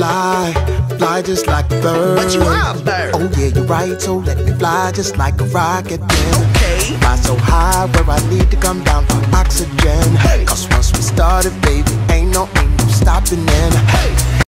fly, fly just like a bird. But you are a bird. Oh yeah, you're right. So let me fly just like a rocket then. Okay. Fly so high where I need to come down for oxygen. Hey. Cause once we started, baby,